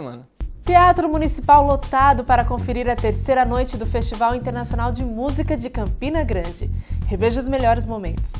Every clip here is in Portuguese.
semana. Teatro Municipal lotado para conferir a terceira noite do Festival Internacional de Música de Campina Grande. Reveja os melhores momentos.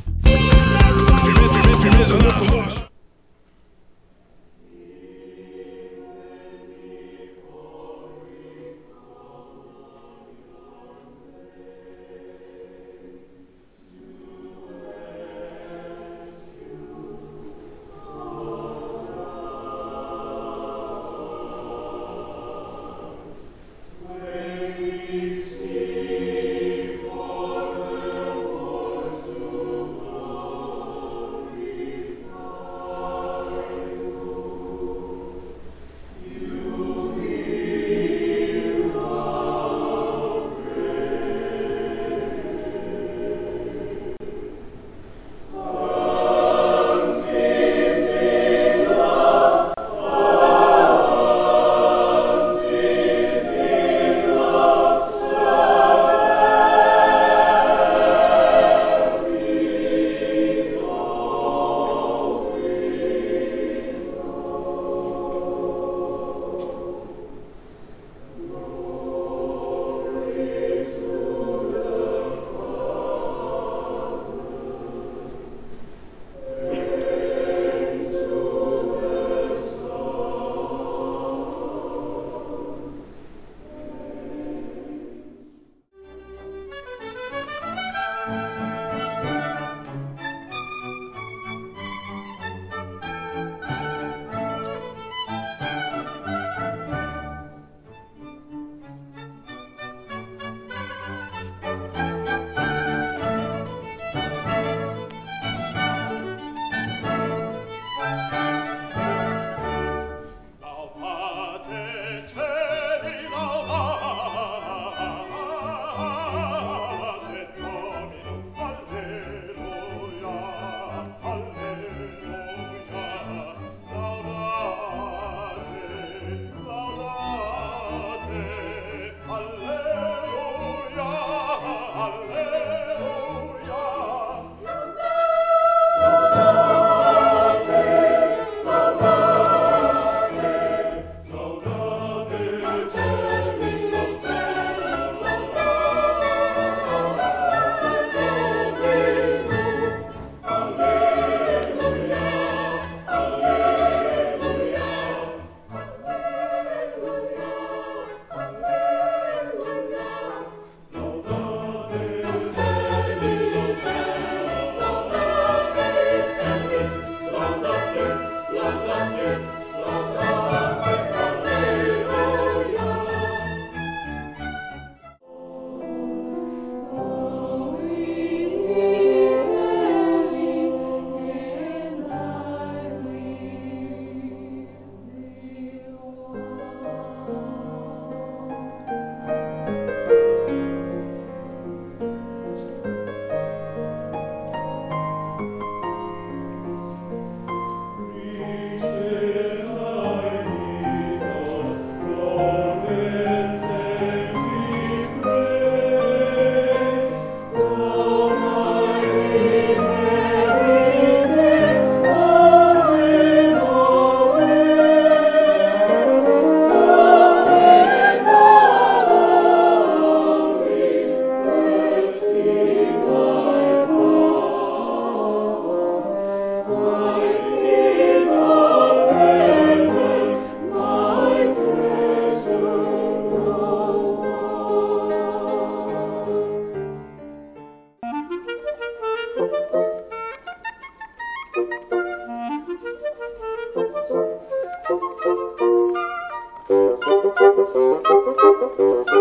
Thank.